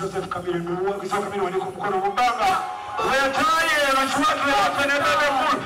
Joseph Kamili Nuwa, Kiswa Kamili waniko mkono mbanga. Wetaye, na shuwa tuwe hapa nebebe mkulu.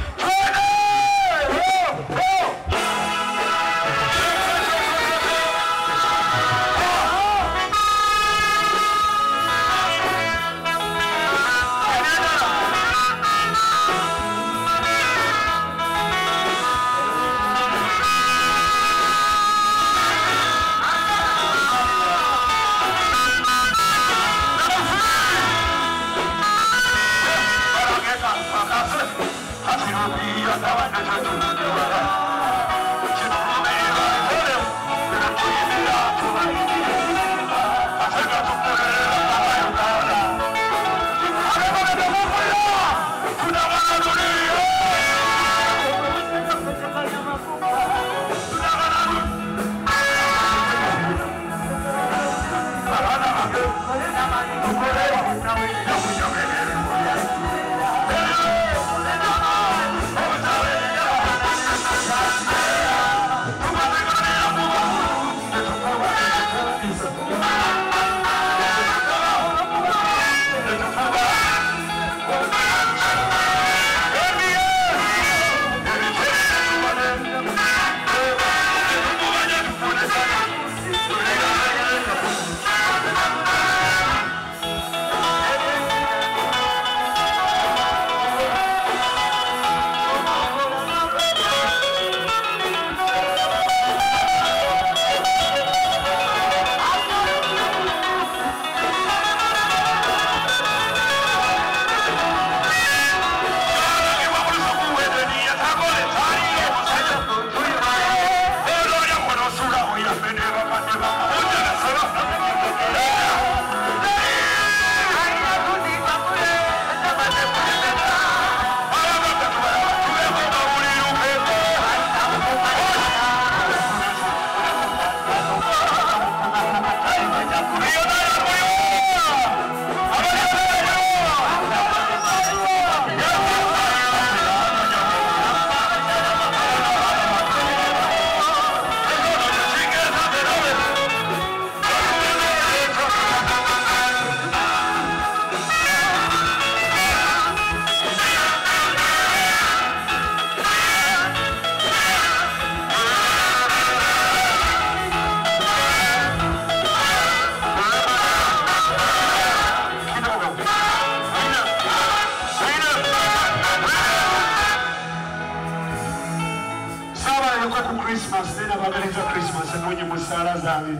Zange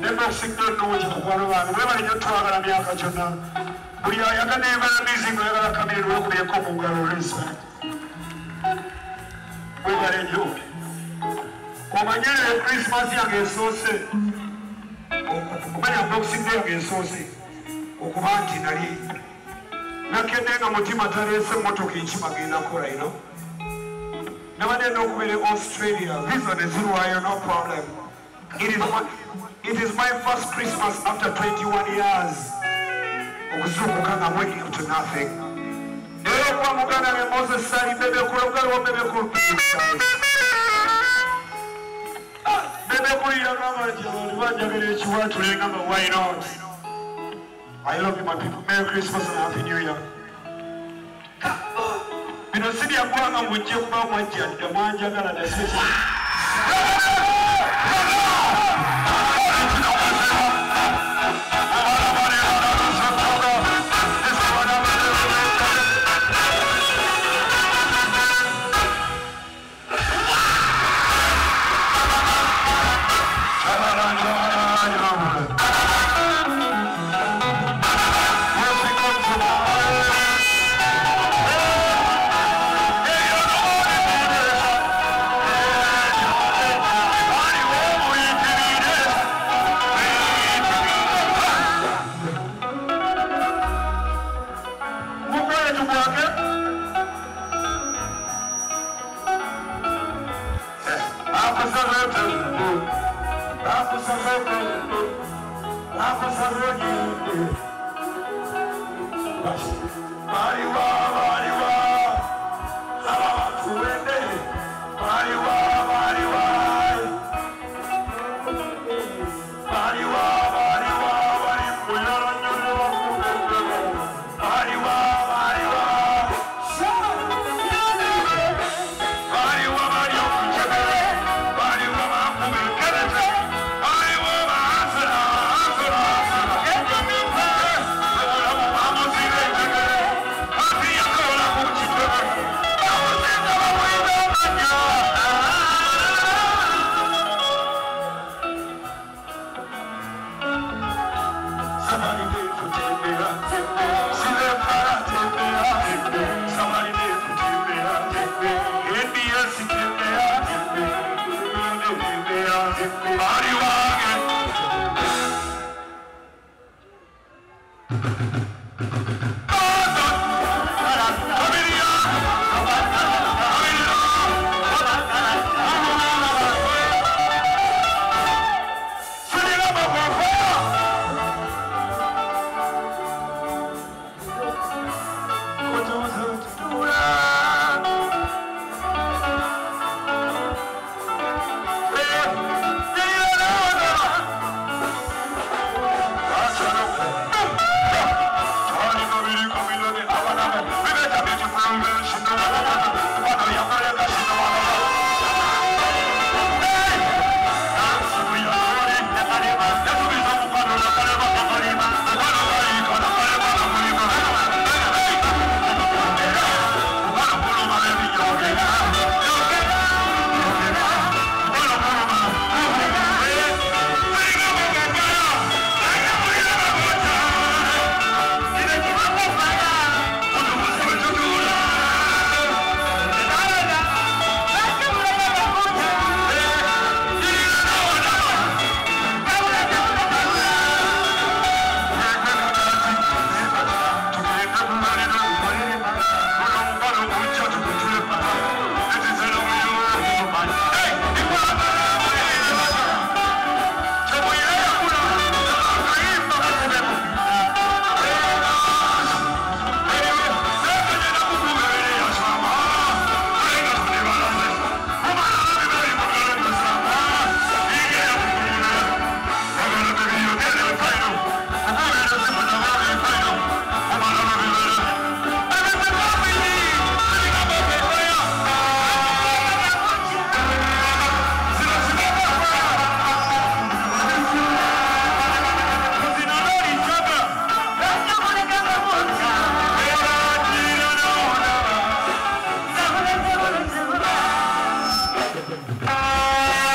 ne boxing day nungi mukwano bange mwebale nyo twagala myaka gyonna buli ayagala ebala music oyagala kamere lwekubireko mu ngalo respect mwebale nnyo omanyire christmas. Yange esoose okumanya boxing day yange esoose okuba nti nali nakedde nga mutima taleese motoka ekimagenda kola ino nabadde n'okubeera australia. Visa nezirwayo no problem. It is, my, it is my first christmas after 21 years. Nga waking to nothing. Why not ah, I love you, my people. Merry Christmas and Happy New Year. tosirya kubanga mugye kubamwajja temwanjagala nasesi ah!